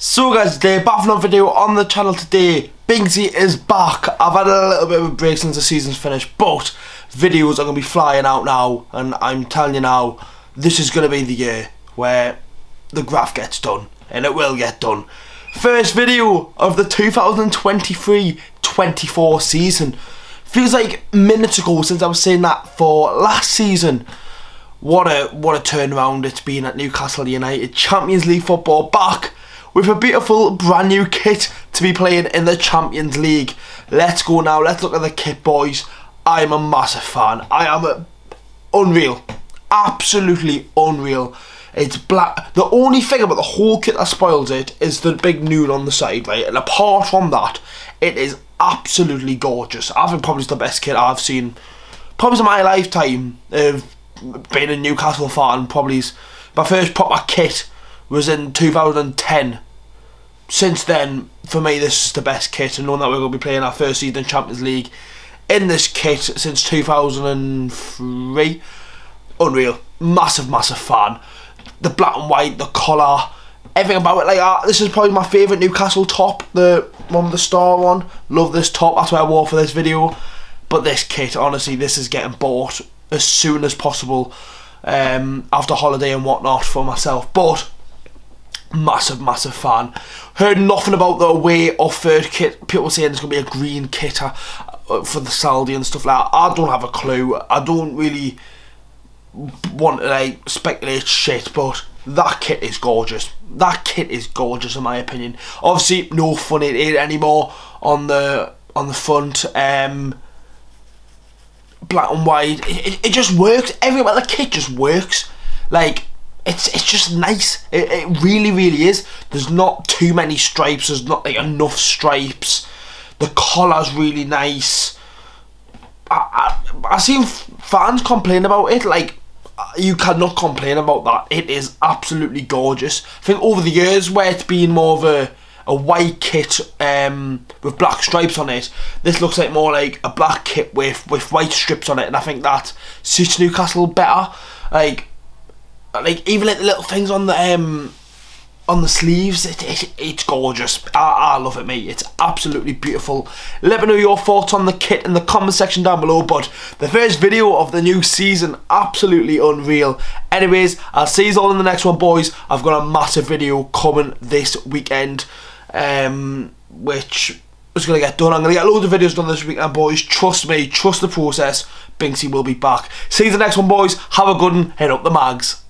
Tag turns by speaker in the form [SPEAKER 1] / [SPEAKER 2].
[SPEAKER 1] So guys, today, back video on the channel today. Binksy is back. I've had a little bit of a break since the season's finished, but videos are going to be flying out now, and I'm telling you now, this is going to be the year where the graph gets done, and it will get done. First video of the 2023-24 season. Feels like minutes ago since I was saying that for last season. What a what a turnaround it's been at Newcastle United. Champions League football back with a beautiful brand new kit to be playing in the Champions League. Let's go now. Let's look at the kit, boys. I'm a massive fan. I am a, unreal. Absolutely unreal. It's black. The only thing about the whole kit that spoils it is the big Noon on the side, right? And apart from that, it is absolutely gorgeous. I think probably it's the best kit I've seen, probably in my lifetime of being a Newcastle fan. Probably my first proper kit was in 2010. Since then, for me, this is the best kit, and knowing that we're going to be playing our first season Champions League in this kit since 2003, unreal. Massive, massive fan. The black and white, the collar, everything about it. Like uh, this is probably my favourite Newcastle top, the one with the star on. Love this top. That's what I wore for this video. But this kit, honestly, this is getting bought as soon as possible um, after holiday and whatnot for myself. But massive, massive fan. Heard nothing about the away or third kit. People saying it's going to be a green kit uh, for the Saudi and stuff like that. I don't have a clue. I don't really want to like speculate shit, but that kit is gorgeous. That kit is gorgeous in my opinion. Obviously, no fun in it anymore on the on the front. Um, black and white. It, it, it just works. Everywhere the kit just works. Like it's it's just nice. It, it really really is. There's not too many stripes. There's not like enough stripes. The collar's really nice. I I I seen fans complain about it. Like you cannot complain about that. It is absolutely gorgeous. I think over the years where it's been more of a a white kit um, with black stripes on it. This looks like more like a black kit with with white strips on it, and I think that suits Newcastle better. Like like even like the little things on the um on the sleeves it, it, it's gorgeous. I, I love it mate. It's absolutely beautiful. Let me know your thoughts on the kit in the comment section down below but the first video of the new season absolutely unreal. Anyways I'll see you all in the next one boys. I've got a massive video coming this weekend um which is going to get done. I'm going to get loads of videos done this weekend boys trust me trust the process. Binksy will be back. See you the next one boys. Have a good one. Head up the mags